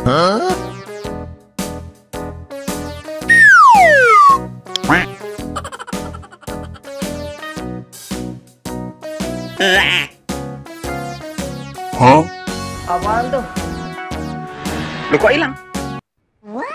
Hah? Apaan tuh? Lu kok hilang? Gimana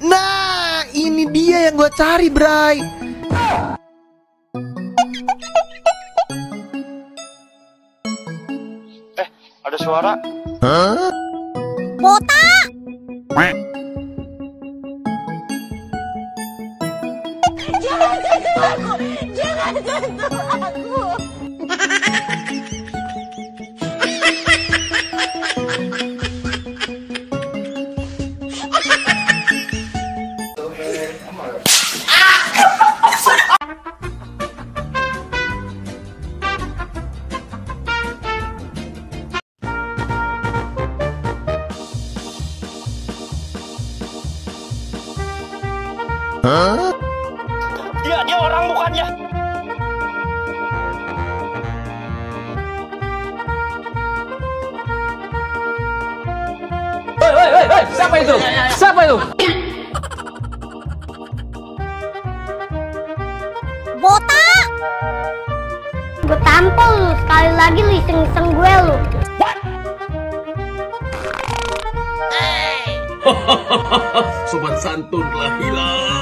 Nah, ini dia yang gue cari, Bray. Ada suara? Botak! Jangan sentuh aku! Jangan sentuh aku! Dia dia orang bukannya. Woi, woi, woi, woi, siapa itu? Siapa itu? Botak! Gue tampol lu sekali lagi lu iseng-iseng gue lu. Sobat santun telah hilang.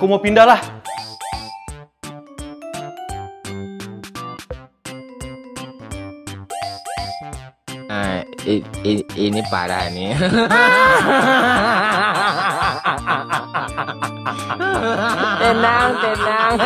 Aku mau pindah lah. Nah, i- i- ini parah nih. tenang, tenang.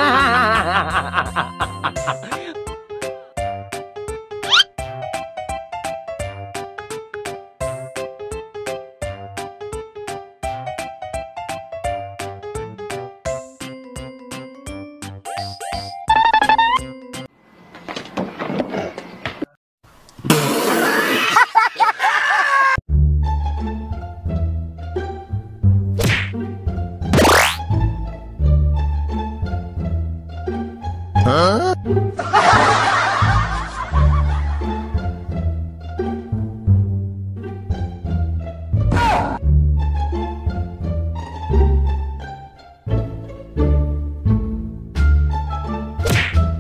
Huh?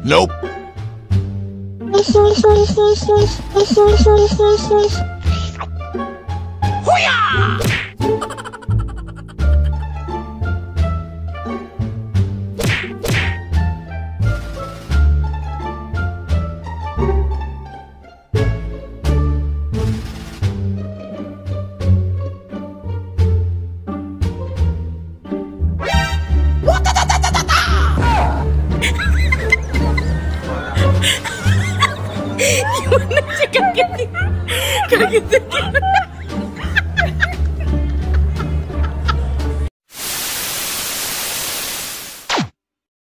nope. Hoo-yah! கழுத்து